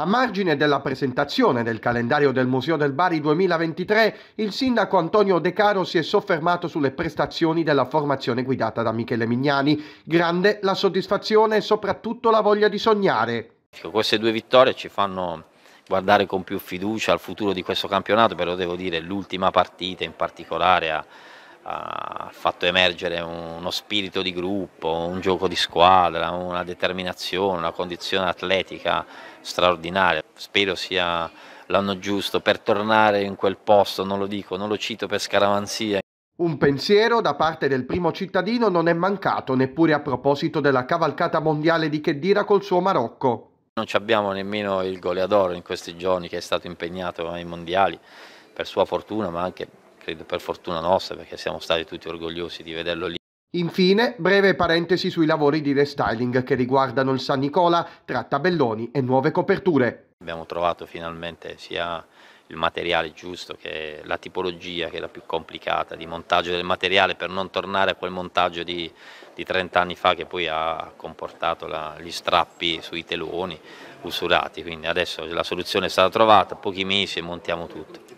A margine della presentazione del calendario del Museo del Bari 2023, il sindaco Antonio De Caro si è soffermato sulle prestazioni della formazione guidata da Michele Mignani. Grande la soddisfazione e soprattutto la voglia di sognare. Queste due vittorie ci fanno guardare con più fiducia al futuro di questo campionato, però devo dire l'ultima partita in particolare ha, ha fatto emergere uno spirito di gruppo, un gioco di squadra, una determinazione, una condizione atletica straordinaria. Spero sia l'anno giusto per tornare in quel posto, non lo dico, non lo cito per scaramanzia. Un pensiero da parte del primo cittadino non è mancato neppure a proposito della cavalcata mondiale di Cheddira col suo Marocco. Non abbiamo nemmeno il goleador in questi giorni che è stato impegnato ai mondiali per sua fortuna ma anche credo per fortuna nostra perché siamo stati tutti orgogliosi di vederlo lì. Infine, breve parentesi sui lavori di restyling che riguardano il San Nicola tra tabelloni e nuove coperture. Abbiamo trovato finalmente sia il materiale giusto che la tipologia che è la più complicata di montaggio del materiale per non tornare a quel montaggio di, di 30 anni fa che poi ha comportato la, gli strappi sui teloni usurati, quindi adesso la soluzione è stata trovata, pochi mesi e montiamo tutto.